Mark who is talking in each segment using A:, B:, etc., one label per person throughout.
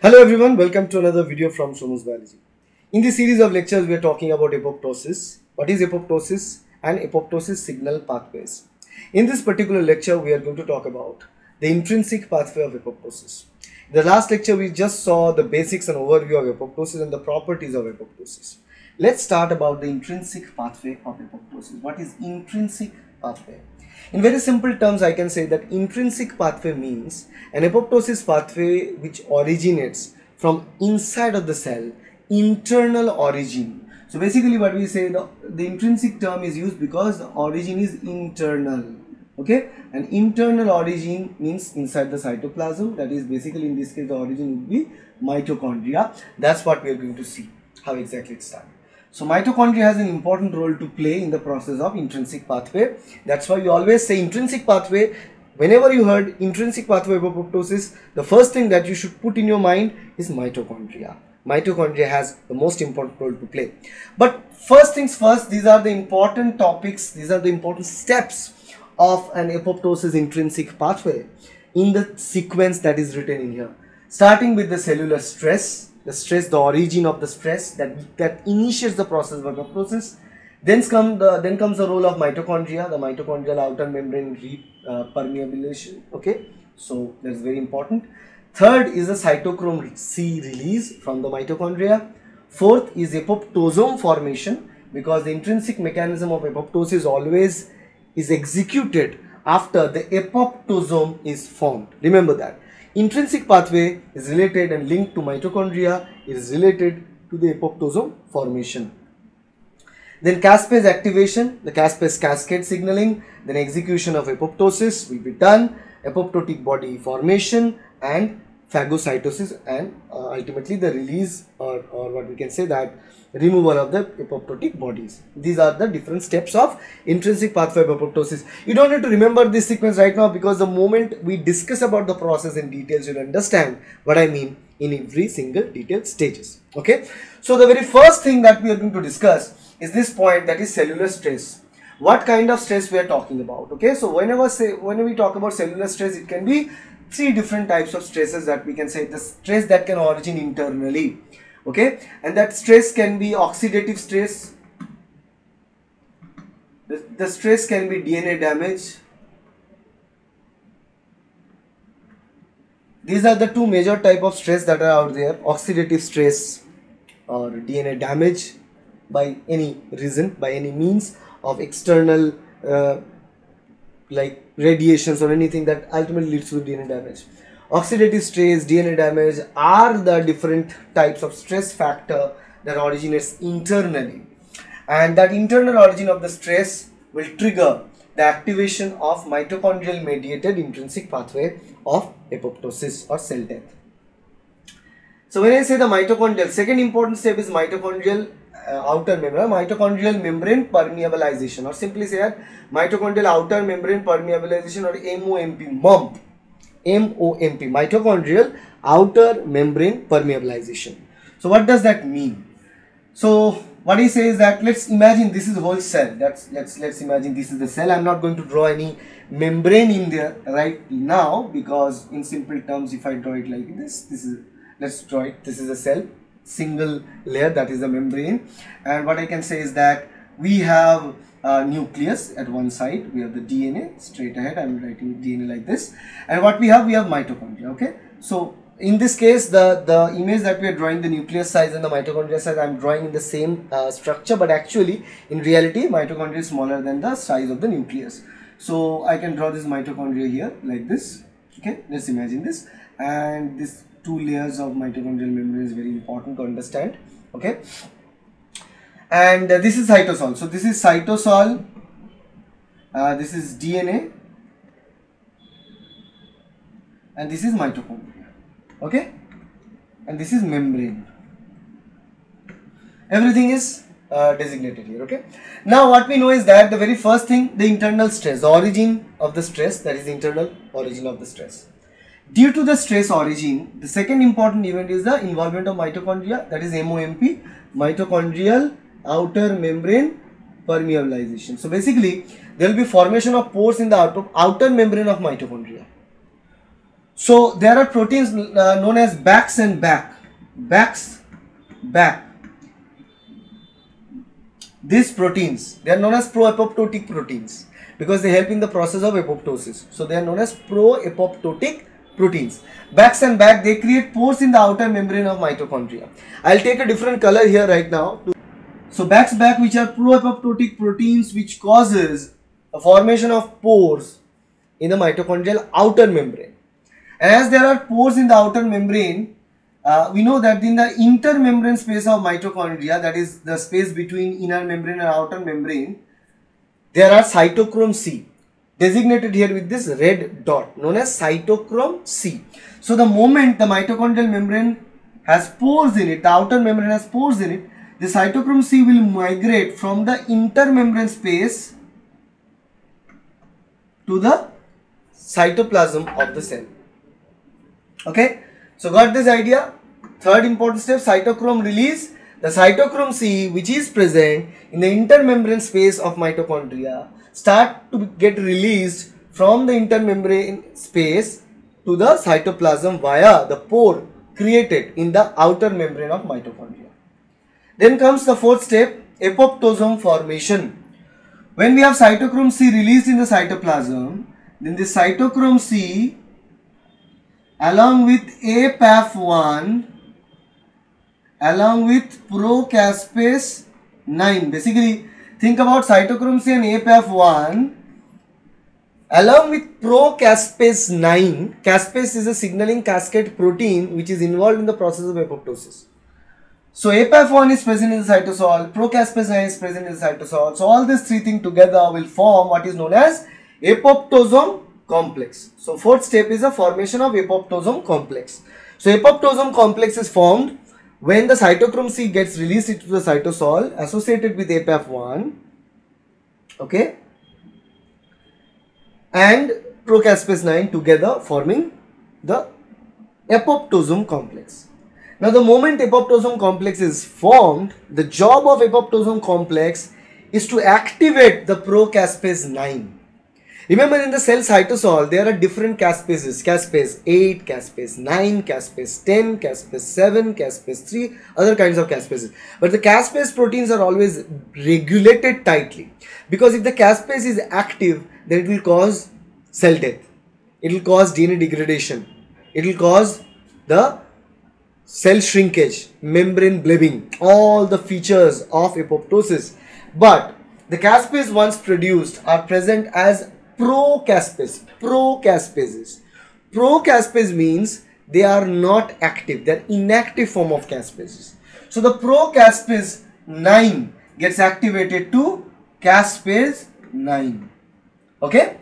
A: Hello everyone, welcome to another video from Shomu's Biology. In this series of lectures, we are talking about apoptosis. What is apoptosis and apoptosis signal pathways? In this particular lecture, we are going to talk about the intrinsic pathway of apoptosis. In the last lecture, we just saw the basics and overview of apoptosis and the properties of apoptosis. Let's start about the intrinsic pathway of apoptosis. What is intrinsic pathway? In very simple terms, I can say that intrinsic pathway means an apoptosis pathway which originates from inside of the cell, internal origin. So basically what we say, the, the intrinsic term is used because the origin is internal. Okay, an internal origin means inside the cytoplasm. That is basically in this case the origin would be mitochondria. That's what we are going to see, how exactly it's done. So mitochondria has an important role to play in the process of intrinsic pathway. That's why we always say intrinsic pathway. Whenever you heard intrinsic pathway apoptosis, the first thing that you should put in your mind is mitochondria. Mitochondria has the most important role to play. But first things first, these are the important topics, these are the important steps of an apoptosis intrinsic pathway in the sequence that is written in here. Starting with the cellular stress, the stress, the origin of the stress that, that initiates the process of process. Then, come the, then comes the role of mitochondria, the mitochondrial outer membrane uh, permeabilization. Okay, so that's very important. Third is the cytochrome C release from the mitochondria. Fourth is apoptosome formation because the intrinsic mechanism of apoptosis always is executed after the apoptosome is formed. Remember that. Intrinsic pathway is related and linked to mitochondria. is related to the apoptosome formation. Then caspase activation, the caspase cascade signaling, then execution of apoptosis will be done, apoptotic body formation and phagocytosis and uh, ultimately the release or, or what we can say that removal of the apoptotic bodies. These are the different steps of intrinsic pathway of apoptosis. You don't need to remember this sequence right now because the moment we discuss about the process in details, you'll understand what I mean in every single detailed stages. Okay. So the very first thing that we are going to discuss is this point that is cellular stress. What kind of stress we are talking about? Okay. So whenever say whenever we talk about cellular stress, it can be three different types of stresses that we can say the stress that can origin internally okay and that stress can be oxidative stress the, the stress can be dna damage these are the two major type of stress that are out there oxidative stress or dna damage by any reason by any means of external uh, like radiations or anything that ultimately leads to DNA damage. Oxidative stress, DNA damage are the different types of stress factor that originates internally. And that internal origin of the stress will trigger the activation of mitochondrial mediated intrinsic pathway of apoptosis or cell death. So when I say the mitochondrial, second important step is mitochondrial Uh, outer membrane, mitochondrial membrane permeabilization or simply say that mitochondrial outer membrane permeabilization or MOMP, MOMP, MOMP, mitochondrial outer membrane permeabilization. So what does that mean? So what he says that let's imagine this is whole cell. That's let's let's imagine this is the cell. I'm not going to draw any membrane in there right now because in simple terms, if I draw it like this, this is let's draw it. This is a cell single layer that is the membrane. And what I can say is that we have a nucleus at one side. We have the DNA straight ahead I'm writing DNA like this. And what we have we have mitochondria okay? So in this case the the image that we are drawing the nucleus size and the mitochondria size I'm drawing in the same uh, structure. But actually in reality mitochondria is smaller than the size of the nucleus. So I can draw this mitochondria here like this okay? Let's imagine this. And this two layers of mitochondrial membrane is very important to understand okay? And uh, this is cytosol. So this is cytosol uh, this is dna and this is mitochondria okay? And this is membrane. Everything is uh, designated here okay? Now what we know is that the very first thing the internal stress the origin of the stress that is the internal origin of the stress Due to the stress origin, the second important event is the involvement of mitochondria that is MOMP, mitochondrial outer membrane permeabilization. So basically there will be formation of pores in the outer, outer membrane of mitochondria. So there are proteins uh, known as Bax and Bak. Bax, Bak. These proteins, they are known as pro-apoptotic proteins because they help in the process of apoptosis. So they are known as pro-apoptotic proteins. Bax and Bak, they create pores in the outer membrane of mitochondria. I'll take a different color here right now. So Bax, Bak which are pro-apoptotic proteins which causes the formation of pores in the mitochondrial outer membrane. And as there are pores in the outer membrane, uh, we know that in the intermembrane space of mitochondria, that is the space between inner membrane and outer membrane, there are cytochrome C designated here with this red dot known as cytochrome C. So the moment the mitochondrial membrane has pores in it, the outer membrane has pores in it, the cytochrome C will migrate from the intermembrane space to the cytoplasm of the cell. Okay, so got this idea? Third important step cytochrome release. The cytochrome C which is present in the intermembrane space of mitochondria start to get released from the intermembrane space to the cytoplasm via the pore created in the outer membrane of mitochondria. Then comes the fourth step apoptosome formation. When we have cytochrome C released in the cytoplasm, then the cytochrome C along with APAF1 along with procaspase 9 basically think about cytochrome C and APAF1 along with procaspase 9 caspase is a signaling cascade protein which is involved in the process of apoptosis so APAF1 is present in the cytosol procaspase 9 is present in the cytosol so all these three things together will form what is known as apoptosome complex. So fourth step is the formation of apoptosome complex. So apoptosome complex is formed when the cytochrome C gets released into the cytosol associated with APAF1 okay and procaspase 9 together forming the apoptosome complex. Now the moment apoptosome complex is formed, the job of apoptosome complex is to activate the procaspase 9 Remember in the cell cytosol, there are different caspases, caspase 8, caspase 9, caspase 10, caspase 7, caspase 3, other kinds of caspases. But the caspase proteins are always regulated tightly because if the caspase is active, then it will cause cell death. It will cause DNA degradation. It will cause the cell shrinkage, membrane blebbing, all the features of apoptosis. But the caspase once produced are present as procaspase. Procaspases. Procaspase means they are not active. They are inactive form of caspases. So the procaspase 9 gets activated to caspase 9. Okay.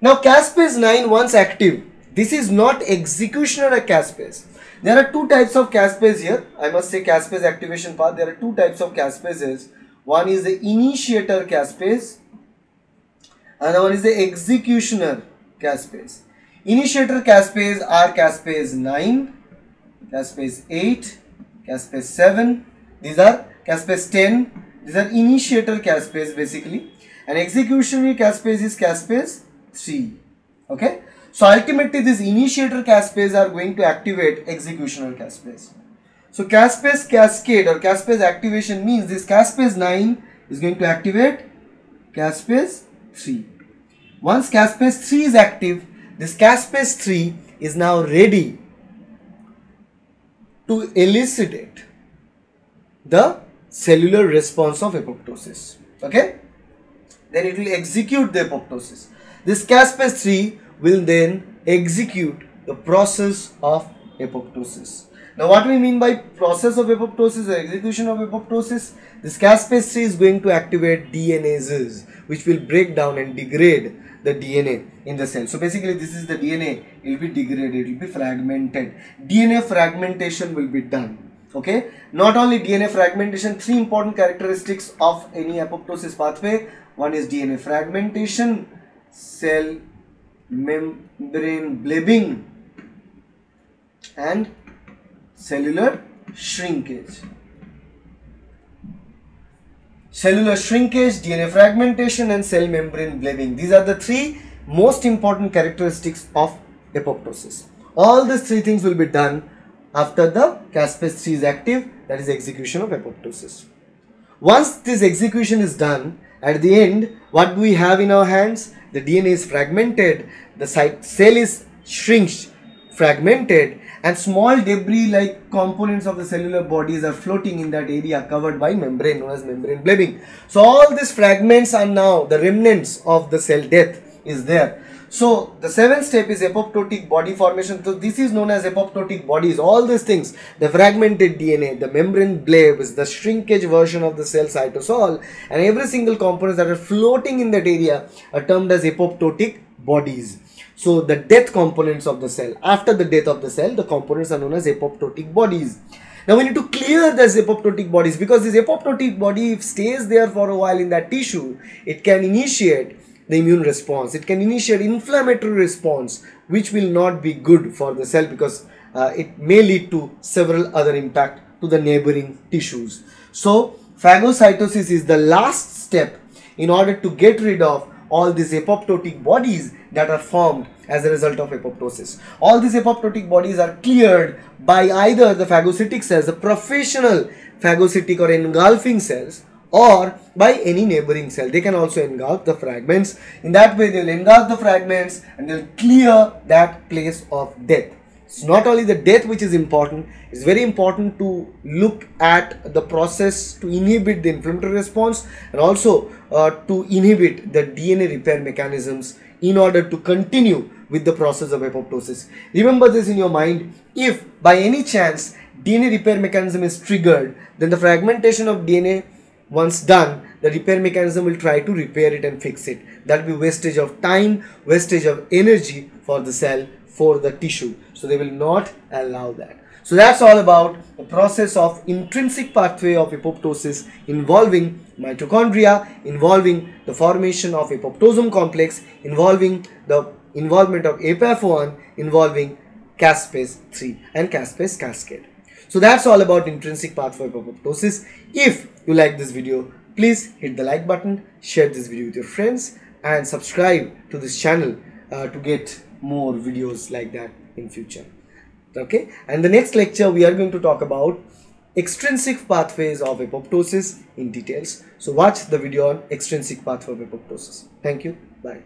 A: Now caspase 9 once active, this is not executioner caspase. There are two types of caspase here. I must say caspase activation path. There are two types of caspases. One is the initiator caspase Another one is the executioner caspase. Initiator caspase are caspase 9, caspase 8, caspase 7. These are caspase 10. These are initiator caspase basically. And executionary caspase is caspase 3. Okay. So ultimately these initiator caspase are going to activate executioner caspase. So caspase cascade or caspase activation means this caspase 9 is going to activate caspase 3. Once caspase 3 is active, this caspase 3 is now ready to elucidate the cellular response of apoptosis. Okay? Then it will execute the apoptosis. This caspase 3 will then execute the process of apoptosis. Now what we mean by process of apoptosis or execution of apoptosis? This caspase 3 is going to activate DNases which will break down and degrade the DNA in the cell. So basically this is the DNA, it will be degraded, it will be fragmented. DNA fragmentation will be done. Okay, not only DNA fragmentation, three important characteristics of any apoptosis pathway. One is DNA fragmentation, cell membrane blebbing and cellular shrinkage. Cellular shrinkage, DNA fragmentation and cell membrane blebbing. These are the three most important characteristics of apoptosis. all these three things will be done after the caspase 3 is active that is execution of apoptosis once this execution is done at the end what do we have in our hands the dna is fragmented the cell is shrinked fragmented and small debris like components of the cellular bodies are floating in that area covered by membrane known as membrane blebbing. So all these fragments are now the remnants of the cell death is there. So the seventh step is apoptotic body formation. So this is known as apoptotic bodies. All these things, the fragmented DNA, the membrane blebs, the shrinkage version of the cell cytosol and every single components that are floating in that area are termed as apoptotic bodies. So the death components of the cell. After the death of the cell, the components are known as apoptotic bodies. Now we need to clear these apoptotic bodies because this apoptotic body if stays there for a while in that tissue, it can initiate the immune response. It can initiate inflammatory response which will not be good for the cell because uh, it may lead to several other impact to the neighboring tissues. So phagocytosis is the last step in order to get rid of all these apoptotic bodies that are formed as a result of apoptosis. All these apoptotic bodies are cleared by either the phagocytic cells, the professional phagocytic or engulfing cells or by any neighboring cell. They can also engulf the fragments. In that way, they will engulf the fragments and they will clear that place of death. It's not only the death which is important, it's very important to look at the process to inhibit the inflammatory response and also uh, to inhibit the DNA repair mechanisms in order to continue with the process of apoptosis. Remember this in your mind. If by any chance DNA repair mechanism is triggered, then the fragmentation of DNA once done, the repair mechanism will try to repair it and fix it. That will be wastage of time, wastage of energy for the cell, for the tissue. So they will not allow that. So that's all about the process of intrinsic pathway of apoptosis involving mitochondria, involving the formation of apoptosome complex, involving the involvement of APAF1, involving caspase 3 and caspase cascade. So that's all about intrinsic pathway of apoptosis. If you like this video, please hit the like button, share this video with your friends and subscribe to this channel uh, to get more videos like that in future. Okay? And the next lecture we are going to talk about extrinsic pathways of apoptosis in details. So watch the video on extrinsic pathway of apoptosis. Thank you. Bye